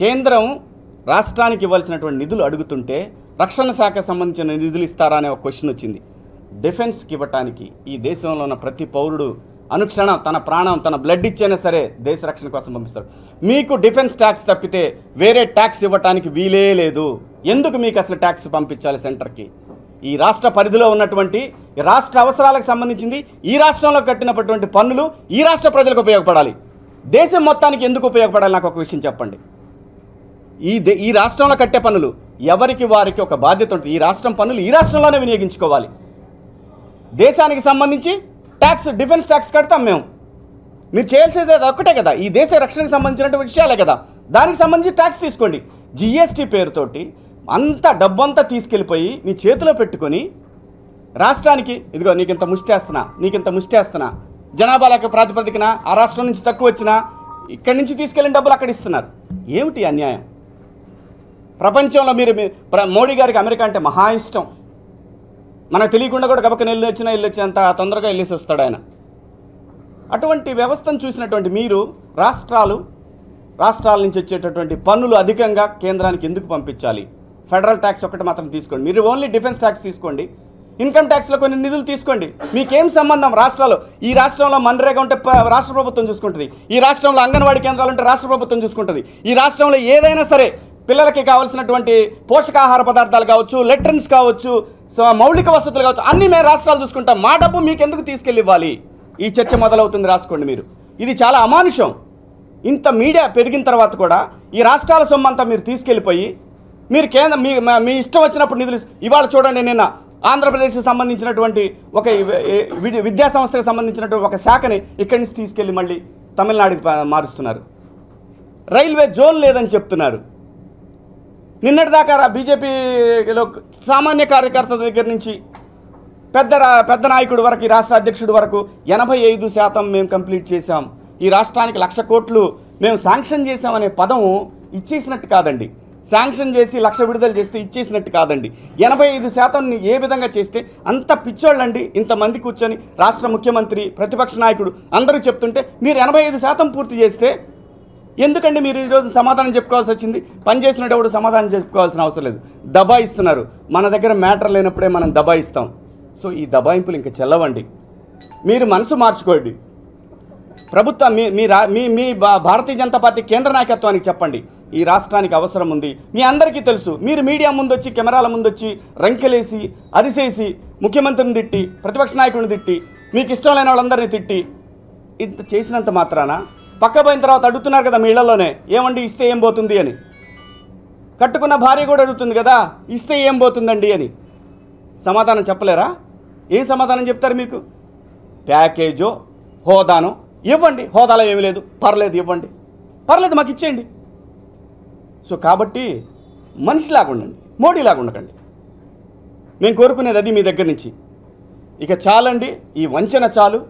కేంద్రం రాష్ట్రానికి ఇవ్వాల్సినటువంటి నిధులు అడుగుతుంటే రక్షణ శాఖకు సంబంధించిన నిధులు ఇస్తారా అనే ఒక క్వశ్చన్ వచ్చింది. డిఫెన్స్కి ఇవ్వటానికి ఈ దేశంలో ఉన్న ప్రతి పౌరుడు అనుక్షణం తన ప్రాణం తన బ్లడ్ ఇచ్చైనా సరే దేశ రక్షణ కోసం పంపిస్తారు. మీకు డిఫెన్స్ ట్యాక్స్ తప్పితే వేరే ట్యాక్స్ ఇవ్వటానికి వీలే లేదు. ఎందుకు మీకు అసలు ట్యాక్స్ పంపించాలి సెంటర్కి? ఈ రాష్ట్ర పరిధిలో ఉన్నటువంటి రాష్ట్ర అవసరాలకు సంబంధించింది ఈ రాష్ట్రంలో కట్టినటువంటి పన్నులు ఈ రాష్ట్ర ప్రజలకు ఉపయోగపడాలి. దేశం మొత్తానికి ఎందుకు ఉపయోగపడాలి? నాకు ఒక విషయం చెప్పండి. ఈ దే ఈ రాష్ట్రంలో కట్టే పనులు ఎవరికి వారికి ఒక బాధ్యత ఉంటుంది. ఈ రాష్ట్రం పనులు ఈ రాష్ట్రంలోనే వినియోగించుకోవాలి. దేశానికి సంబంధించి ట్యాక్స్ డిఫెన్స్ ట్యాక్స్ కడతాం మేము. మీరు చేయాల్సేది ఒక్కటే కదా. ఈ దేశ రక్షణకు సంబంధించినటువంటి విషయాలే కదా. దానికి సంబంధించి ట్యాక్స్ తీసుకోండి. జిఎస్టీ పేరుతోటి అంత డబ్బంతా తీసుకెళ్ళిపోయి మీ చేతిలో పెట్టుకొని రాష్ట్రానికి ఇదిగో నీకింత ముష్టేస్తున్నా నీకింత ముష్టేస్తున్నా జనాభా లెక్క ప్రాతిపదికన ఆ రాష్ట్రం నుంచి తక్కువ వచ్చినా ఇక్కడి నుంచి తీసుకెళ్ళిన డబ్బులు అక్కడ ఇస్తున్నారు. ఏమిటి అన్యాయం? ప్రపంచంలో మీరు మీ- ప్ర- మోడీ గారికి అమెరికా అంటే మహా ఇష్టం. మనకు తెలియకుండా కూడా గబకన వెళ్ళి వచ్చినా వెళ్ళి వచ్చేంత తొందరగా వెళ్ళేసి వస్తాడు ఆయన. అటువంటి వ్యవస్థను చూసినటువంటి మీరు రాష్ట్రాలు రాష్ట్రాల నుంచి వచ్చేటటువంటి పన్నులు అధికంగా కేంద్రానికి ఎందుకు పంపించాలి? ఫెడరల్ ట్యాక్స్ ఒకటి మాత్రం తీసుకోండి. మీరు ఓన్లీ డిఫెన్స్ ట్యాక్స్ తీసుకోండి. ఇన్కమ్ ట్యాక్స్లో కొన్ని నిధులు తీసుకోండి. మీకేం సంబంధం రాష్ట్రాలు? ఈ రాష్ట్రంలో మన్రేగా ఉంటే రాష్ట్ర ప్రభుత్వం చూసుకుంటుంది. ఈ రాష్ట్రంలో అంగన్వాడీ కేంద్రాలు ఉంటే రాష్ట్ర ప్రభుత్వం చూసుకుంటుంది. ఈ రాష్ట్రంలో ఏదైనా సరే పిల్లలకి కావాల్సినటువంటి పోషకాహార పదార్థాలు కావచ్చు లెట్రిన్స్ కావచ్చు సో మౌలిక వసతులు కావచ్చు అన్నీ మేము రాష్ట్రాలు చూసుకుంటాం. మా డబ్బు మీకు ఎందుకు తీసుకెళ్ళి ఇవ్వాలి ఈ చర్చ మొదలవుతుంది రాసుకోండి మీరు. ఇది చాలా అమానుషం. ఇంత మీడియా పెరిగిన తర్వాత కూడా ఈ రాష్ట్రాల సొమ్ము అంతా మీరు తీసుకెళ్ళిపోయి మీరు కేంద్ర మీ మీ ఇష్టం వచ్చినప్పుడు నిధులు ఇవాళ చూడండి నిన్న ఆంధ్రప్రదేశ్కి సంబంధించినటువంటి ఒక విద్యా సంస్థకు సంబంధించినటువంటి ఒక శాఖని ఇక్కడి నుంచి తీసుకెళ్ళి మళ్ళీ తమిళనాడుకి మారుస్తున్నారు. రైల్వే జోన్ లేదని చెప్తున్నారు. నిన్నటిదాకా బీజేపీలో సామాన్య కార్యకర్త దగ్గర నుంచి పెద్ద రా- పెద్ద నాయకుడు వరకు ఈ రాష్ట్ర అధ్యక్షుడు వరకు ఎనభై ఐదు శాతం మేము కంప్లీట్ చేశాం. ఈ రాష్ట్రానికి లక్ష కోట్లు మేము శాంక్షన్ చేశామనే పదం ఇచ్చేసినట్టు కాదండి. శాంక్షన్ చేసి లక్ష విడుదల చేస్తే ఇచ్చేసినట్టు కాదండి. ఎనభై ఐదు శాతం ఏ విధంగా చేస్తే అంత పిచ్చోళ్ళండి ఇంతమంది కూర్చొని రాష్ట్ర ముఖ్యమంత్రి ప్రతిపక్ష నాయకుడు అందరూ చెప్తుంటే మీరు ఎనభై ఐదు శాతం పూర్తి చేస్తే ఎందుకండి మీరు ఈరోజు సమాధానం చెప్పుకోవాల్సి వచ్చింది? పని చేసినప్పుడు సమాధానం చెప్పుకోవాల్సిన అవసరం లేదు. దబాయిస్తున్నారు. మన దగ్గర మ్యాటర్ లేనప్పుడే మనం దబాయిస్తాం. సో ఈ దబాయింపులు ఇంకా చెల్లవండి. మీరు మనసు మార్చుకోండి. ప్రభుత్వం మీ మీ రా మీ మీ భా- భారతీయ జనతా పార్టీ కేంద్ర నాయకత్వానికి చెప్పండి. ఈ రాష్ట్రానికి అవసరం ఉంది. మీ అందరికీ తెలుసు. మీరు మీడియా ముందు వచ్చి కెమెరాల ముందు వచ్చి రంకెలేసి అరిసేసి ముఖ్యమంత్రిని తిట్టి ప్రతిపక్ష నాయకుడిని తిట్టి మీకు ఇష్టం లేని వాళ్ళందరినీ తిట్టి ఇంత చేసినంత మాత్రాన? పక్క పోయిన తర్వాత అడుగుతున్నారు కదా మీ ఇళ్ళలోనే ఏమండి ఇస్తే ఏం పోతుంది అని. కట్టుకున్న భార్య కూడా అడుగుతుంది కదా ఇస్తే ఏం పోతుందండి అని. సమాధానం చెప్పలేరా? ఏం సమాధానం చెప్తారు మీకు? ప్యాకేజో హోదానో ఇవ్వండి హోదాలో ఏమీ లేదు పర్లేదు ఇవ్వండి. పర్లేదు మాకు ఇచ్చేయండి. సో కాబట్టి మనిషిలాగా ఉండండి మోడీలాగా ఉండకండి. మేము కోరుకునేది అది మీ దగ్గర నుంచి. ఇక చాలండి ఈ వంచన చాలు.